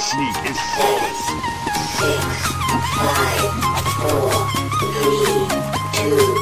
technique is flawless. Six, five, four, three, two, one.